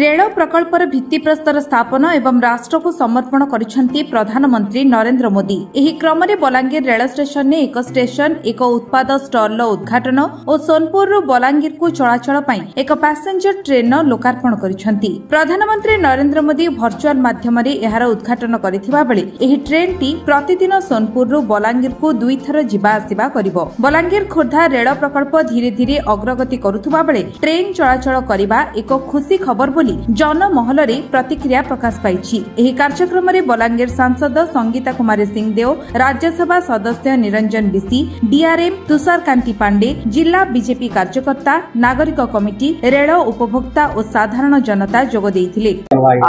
ରେଳ ପ୍ରକଳ୍ପର ଭିତ୍ତିପ୍ରସ୍ତର ସ୍ଥାପନ ଏବଂ ରାଷ୍ଟ୍ରକୁ ସମର୍ପଣ କରିଛନ୍ତି ପ୍ରଧାନମନ୍ତ୍ରୀ ନରେନ୍ଦ୍ର ମୋଦି। ଏହି କ୍ରମରେ ବଲାଙ୍ଗୀର ରେଳ ଷ୍ଟେସନରେ ଏକ ଷ୍ଟେସନ ଏକ ଉତ୍ପାଦ ଷ୍ଟଲ୍ର ଉଦ୍ଘାଟନ ଓ ସୋନପୁରରୁ ବଲାଙ୍ଗୀରକୁ ଚଳାଚଳ ପାଇଁ ଏକ ପାସେଞ୍ଜର ଟ୍ରେନ୍ର ଲୋକାର୍ପଣ କରିଛନ୍ତି। ପ୍ରଧାନମନ୍ତ୍ରୀ ନରେନ୍ଦ୍ର ମୋଦି ଭର୍ଚୁଆଲ ମାଧ୍ୟମରେ ଏହାର ଉଦ୍ଘାଟନ କରିଥିବା ବେଳେ ଏହି ଟ୍ରେନ୍ଟି ପ୍ରତିଦିନ ସୋନପୁରରୁ ବଲାଙ୍ଗୀରକୁ ଦୁଇଥର ଯିବା ଆସିବା କରିବ। ବଲାଙ୍ଗୀର ଖୋର୍ଦ୍ଧା ରେଳ ପ୍ରକଳ୍ପ ଧୀରେ ଧୀରେ ଅଗ୍ରଗତି କରୁଥିବା ବେଳେ ଟ୍ରେନ୍ ଚଳାଚଳ କରିବା ଏକ ଖୁସି ଖବର ବୋଲି ଜନମହଲରେ ପ୍ରତିକ୍ରିୟା ପ୍ରକାଶ ପାଇଛି। ଏହି କାର୍ଯ୍ୟକ୍ରମରେ ବଲାଙ୍ଗୀର ସାଂସଦ ସଙ୍ଗୀତା କୁମାରୀ ସିଂଦେଓ ରାଜ୍ୟସଭା ସଦସ୍ୟ ନିରଞ୍ଜନ ବିଶି ଡିଆର୍ଏମ୍ ତୁଷାରକାନ୍ତି ପାଣ୍ଡେ ଜିଲ୍ଲା ବିଜେପି କାର୍ଯ୍ୟକର୍ତ୍ତା ନାଗରିକ କମିଟି ରେଳ ଉପଭୋକ୍ତା ଓ ସାଧାରଣ ଜନତା ଯୋଗ ଦେଇଥିଲେ।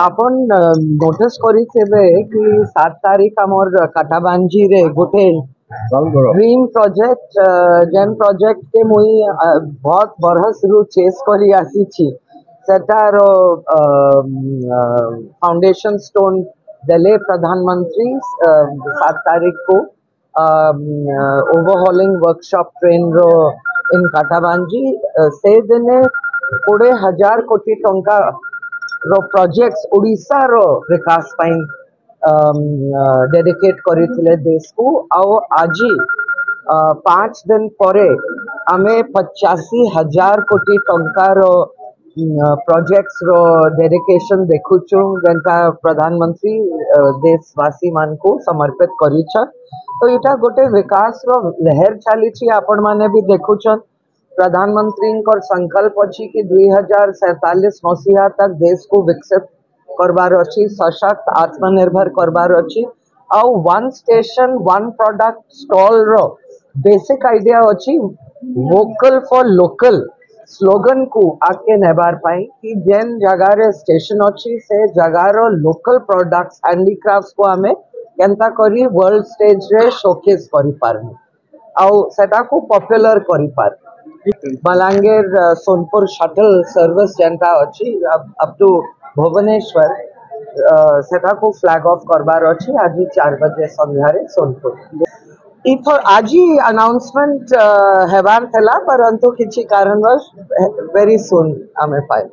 ଆପଣ ନୋଟିସ୍ କରିଥିବେ କି ସାତ ତାରିଖ ଆମର କାଟାବାଞ୍ଜିରେ ଗୋଟେ ଡ୍ରିମ୍ ପ୍ରୋଜେକ୍ଟ ଯେନ୍ ପ୍ରୋଜେକ୍ଟ କେ ମୁଇଁ ବହୁତ ବରଷରୁ ଚେସ୍ କରି ଆସିଛି। सरदारो फाउंडेशन स्टोन दले प्रधानमंत्री सात तारीख को ओवरहॉलिंग वर्कशॉप ट्रेन रो इन काटाबांजी से दिन कोड़े हज़ार कोटी टंका रो प्रोजेक्ट्स उड़ीसा रो विकास पाई um, uh, डेडिकेट करथिले देश को। आओ आज uh, पाँच दिन परे आमे पचासी हज़ार कोटी टंका रो प्रोजेक्ट्स रो डेडिकेशन देखुछु जनता प्रधानमंत्री देशवासी मान को समर्पित करी तो इटा गोटे विकास रो लहर चली छी आपण माने भी देखुछन प्रधानमंत्री संकल्प अछि कि 2047 मसीहा तक देश को विकसित करबार अछि, सशक्त आत्मनिर्भर करबार अछि। आउ one station one product stall रो बेसिक आइडिया अछि वोकल फॉर लोकल स्लोगन को आगे नेबार पाई कि जेन जगार स्टेशन अच्छी, से जगार लोकल प्रोडक्ट्स हैंडीक्राफ्ट्स को आमे केनता करी वर्ल्ड स्टेज रे शोकेस करि पारमु आउ सेटा को पॉपुलर करि पार बलांगीर सोनपुर शटल सर्विस जेनता अच्छी अप टू भुवनेश्वर सेटा को फ्लैग ऑफ़ करबार अच्छी आज 4 बजे संध्यारे सोनपुर आज अनाउंसमेंट हेबार थला परंतु किछि कारणवश वेरी सुन आमे पाए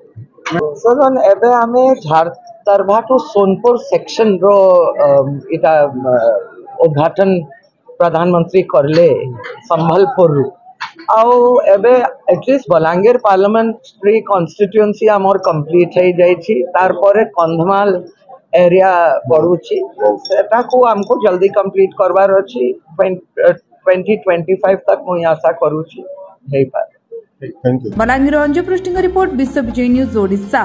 आमे झारतरभाटू सोनपुर सेक्शन रो इटा उद्घाटन प्रधानमंत्री करले एबे at least Balangir parliamentary constituency आमर कंप्लीट हो तार परे ଏରିଆ ବଢ଼ୁଛି ତାକୁ ଆମକୁ ଜଲ୍ଦି କମ୍ପ୍ଲିଟ୍ କରବାର ଅଛି। ଟ୍ୱେଣ୍ଟି ଟ୍ୱେଣ୍ଟି ଫାଇଭ୍ ତକ୍ ମୁଁ ଆଶା କରୁଛି ହେଇପାରେ। ବଲାଙ୍ଗୀର ଅଞ୍ଜୁ ପୃଷ୍ଟିଙ୍କ ରିପୋର୍ଟ ବିଶ୍ୱ ବିଜୟୀ ନ୍ୟୁଜ୍ ଓଡ଼ିଶା।